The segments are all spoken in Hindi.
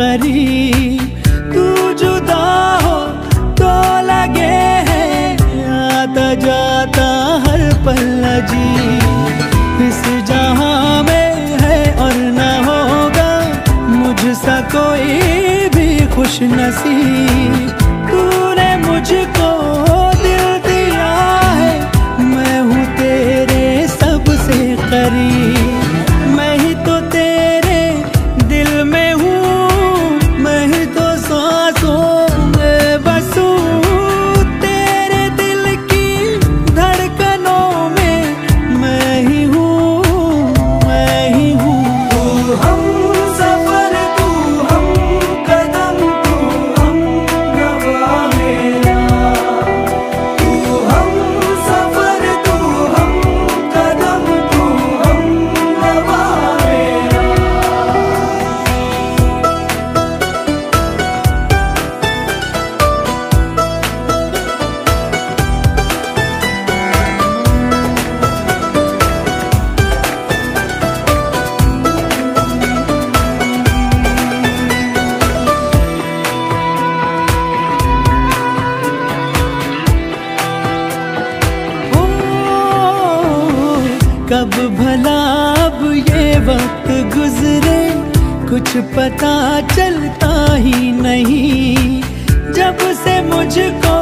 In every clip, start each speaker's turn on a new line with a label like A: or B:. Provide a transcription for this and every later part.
A: नसीब तू जुदा हो तो लगे है, आता जाता हर पल जी इस जहाँ में है और न होगा मुझसा कोई भी खुश नसीब तूने मुझको तू कब भला अब ये वक्त गुजरे? कुछ पता चलता ही नहीं। जब से मुझको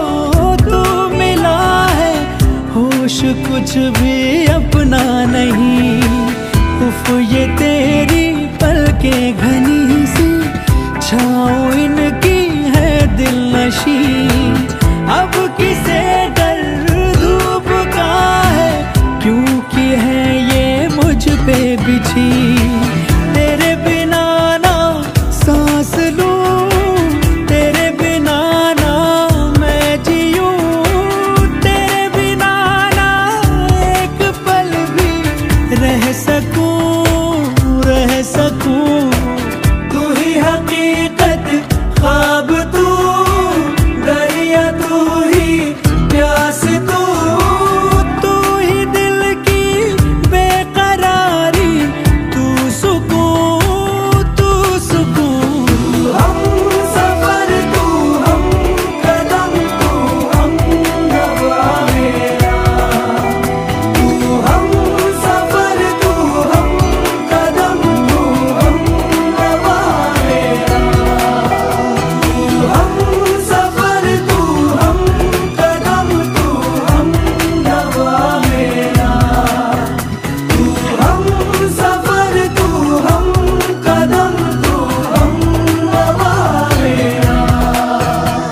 A: तू मिला है, होश कुछ भी अपना नहीं। उफ, ये तेरी पल के घनी सी छाँव इनकी है दिल नशी। अब किसे